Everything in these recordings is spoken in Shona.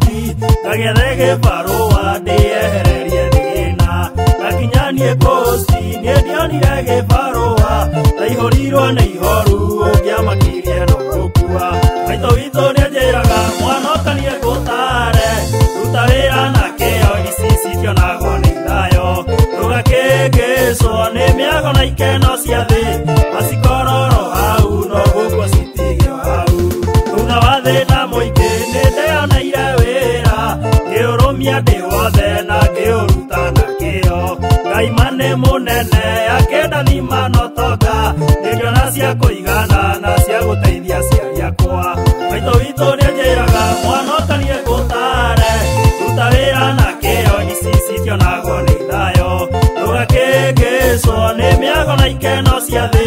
mũrugi ngagethege barũa ndĩehererie thĩna ngakinyanie posti nĩndionire gĩbarũa ndaihũrirwo nĩ ihoya kinya ndĩ wothe na ngĩũruta na kĩo ngai ma nĩ mũnene akenda thima no tonga nĩngĩona cia kũigana na cia gũteithia ciari akwa maitũ witũ nĩ njĩraga mwana ũtariĩ ngũtare ruta vera na kĩo ici citionagwo nĩ thayo ndũgakĩngĩcwo nĩ mĩago na ikeno cia thĩ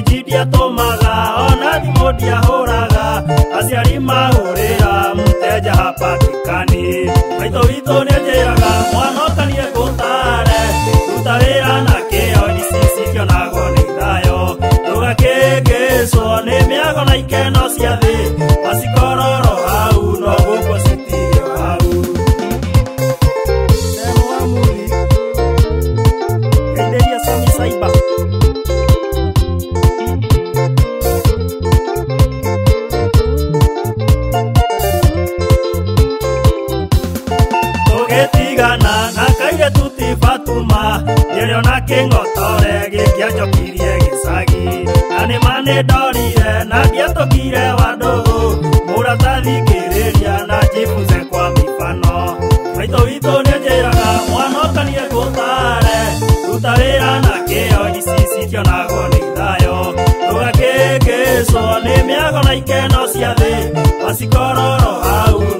ejidi atũmaga ona thimũ ndiahũraga aciari mahũrĩra mũteja hapatikani maitũ witũ nĩ gĩkĩonjokirie gĩcagi na nĩ manĩndorire na ndiatũkire wandũ mũratathikĩrĩria na jibuze kwa mibano maitũ witũ nĩ njĩraga mwanokanie gũtare ruta wĩra na kĩyo ici cikĩonagwo nĩ thayo tũgakĩkĩcwo nĩ mĩago na ikeno cia thĩ macikororo hau